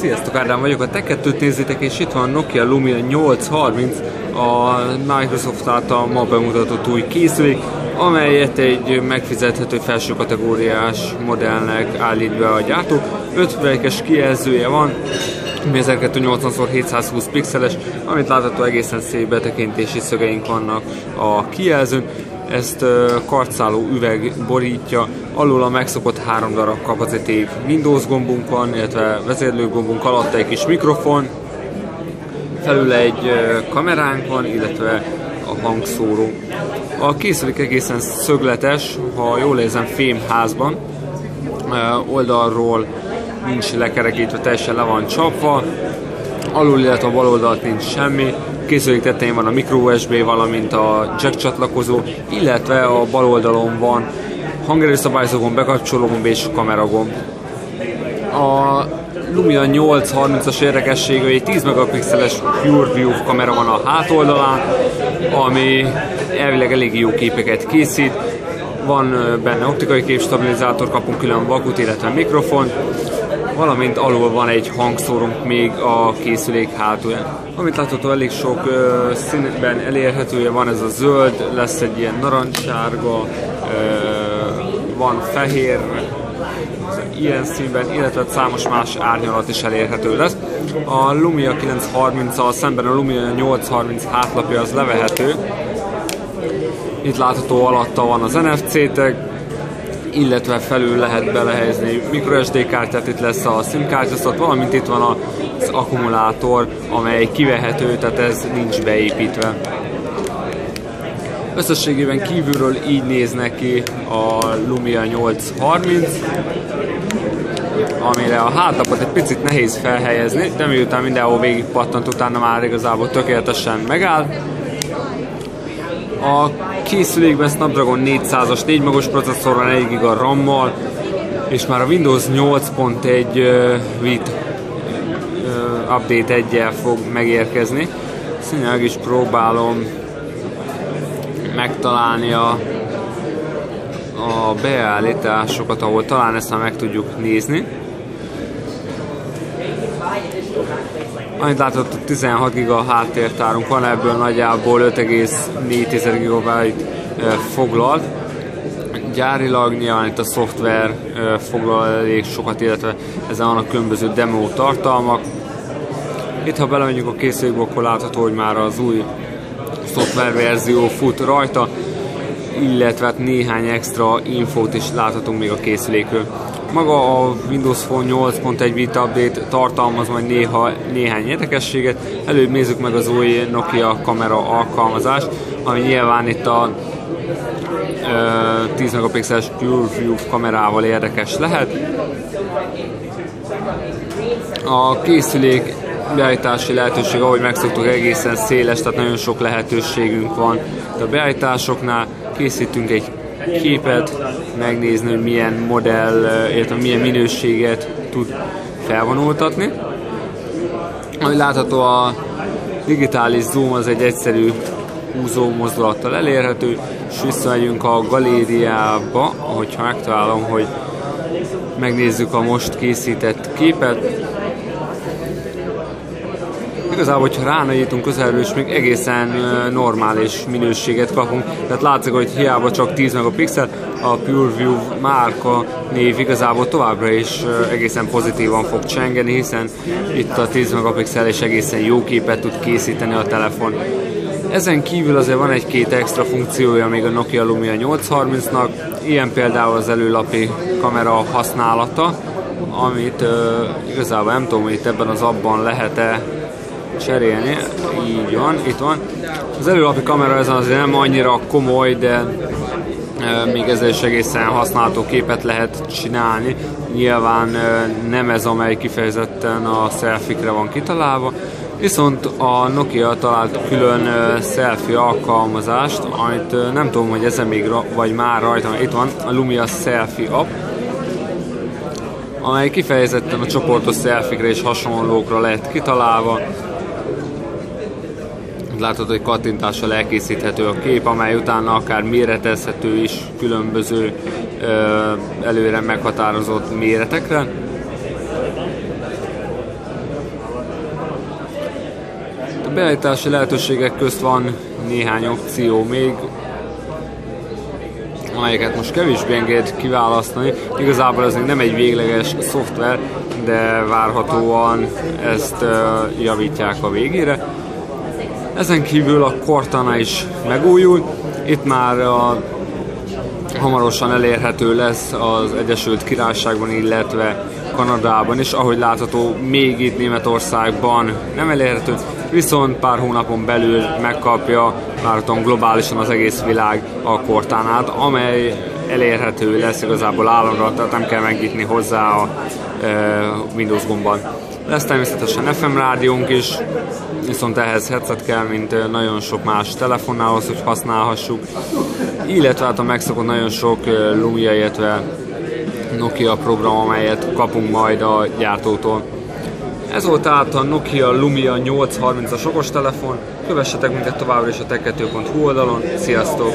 Sziasztok, Ádám vagyok, a 2 nézitek, és itt van Nokia Lumia 830, a Microsoft által ma bemutatott új készülék, amelyet egy megfizethető felső kategóriás modellnek állít be a gyártó. 5 es kijelzője van, 1280x720 pixeles, amit látható egészen szép betekintési szögeink vannak a kijelzőn ezt karcáló üveg borítja, alul a megszokott három darab kapacitív Windows gombunk van, illetve vezérlőgombunk alatt egy kis mikrofon, felül egy kameránk van, illetve a hangszóró. A készülék egészen szögletes, ha jól érzem fémházban, oldalról nincs lekerekítve, teljesen le van csapva, alul, illetve a bal oldalt nincs semmi, készülék tetején van a micro USB, valamint a jack csatlakozó, illetve a bal oldalon van hangerőszabályzó gomb, bekapcsoló gomb és kameragomb. A Lumia 830-as érdekessége, egy 10 megapixeles Pure View kamera van a hátoldalán, ami elvileg elég jó képeket készít. Van benne optikai képstabilizátor, kapunk külön vakut, illetve mikrofon, valamint alul van egy hangszórunk még a készülék hátulján. Amit látható elég sok uh, színben elérhetője van, ez a zöld, lesz egy ilyen narancssárga, uh, van fehér, ilyen színben, illetve számos más árnyalat is elérhető lesz. A Lumia 930-al szemben a Lumia 830 hátlapja az levehető. Itt látható alatta van az NFC tag, illetve felül lehet belehelyezni microSD kártyát, itt lesz a SIM kártyaszat, valamint itt van az akkumulátor, amely kivehető, tehát ez nincs beépítve. Összességében kívülről így néz neki a Lumia 830, amire a hátlapot egy picit nehéz felhelyezni, de miután mindenhol végig pattant, utána már igazából tökéletesen megáll. A készülékben Snapdragon 400-as 4 magos processzor van 1 GB RAM-mal, és már a Windows 8.1 uh, update 1 fog megérkezni. Színűleg is próbálom megtalálni a, a beállításokat, ahol talán ezt már meg tudjuk nézni. Amit látott, 16 giga háttértárunk van, ebből nagyjából 5,4 GB foglalt. Gyárilag nyilván itt a szoftver foglal elég sokat, illetve ezen vannak különböző demo tartalmak. Itt ha belemegyünk a készülékbe, akkor látható, hogy már az új szoftververzió fut rajta, illetve hát néhány extra infót is láthatunk még a készülékről. Maga a Windows Phone 8.1 Vita Update tartalmaz majd néha néhány érdekességet. Előbb nézzük meg az új Nokia kamera alkalmazást, ami nyilván itt a 10 megapixeles Pure View kamerával érdekes lehet. A készülék beállítási lehetőség, ahogy megszoktuk, egészen széles, tehát nagyon sok lehetőségünk van. De a beállításoknál készítünk egy képet, megnézni, hogy milyen modell, illetve milyen minőséget tud felvonultatni. Ahogy látható, a digitális zoom az egy egyszerű húzó mozdulattal elérhető, és visszamegyünk a galériába, hogyha megtalálom, hogy megnézzük a most készített képet, igazából, hogyha ránagyítunk közelről is még egészen normális minőséget kapunk. Tehát látszik, hogy hiába csak 10 megapixel, a PureView márka név igazából továbbra is egészen pozitívan fog csengeni, hiszen itt a 10 megapixel és egészen jó képet tud készíteni a telefon. Ezen kívül azért van egy-két extra funkciója még a Nokia Lumia 830-nak, ilyen például az előlapi kamera használata, amit uh, igazából nem tudom, hogy itt ebben az abban lehet-e cserélni. Így van, itt van. Az előlapi kamera ez azért nem annyira komoly, de e, még ezzel is egészen használható képet lehet csinálni. Nyilván e, nem ez, amely kifejezetten a selfikre van kitalálva, Viszont a Nokia talált külön uh, selfie alkalmazást, amit nem tudom, hogy ezen még vagy már rajta, itt van a Lumia Selfie app, amely kifejezetten a csoportos selfikre és hasonlókra lett kitalálva. Látod, hogy kattintással elkészíthető a kép, amely utána akár méretezhető is különböző előre meghatározott méretekre. beállítási lehetőségek közt van néhány opció még, amelyeket most kevésbé enged kiválasztani. Igazából ez még nem egy végleges szoftver, de várhatóan ezt javítják a végére. Ezen kívül a Cortana is megújul, itt már a hamarosan elérhető lesz az Egyesült Királyságban, illetve Kanadában is, ahogy látható, még itt Németországban nem elérhető, viszont pár hónapon belül megkapja várhatóan globálisan az egész világ a Cortánát, amely elérhető lesz igazából államra, tehát nem kell megnyitni hozzá a e, Windows gomban. Lesz természetesen FM rádiónk is, viszont ehhez headset kell, mint nagyon sok más telefonnál, hogy használhassuk. Illetve hát a megszokott nagyon sok Lumia, illetve Nokia program, amelyet kapunk majd a gyártótól. Ez volt tehát a Nokia Lumia 830-as okostelefon. Kövessetek minket továbbra is a tech oldalon. Sziasztok!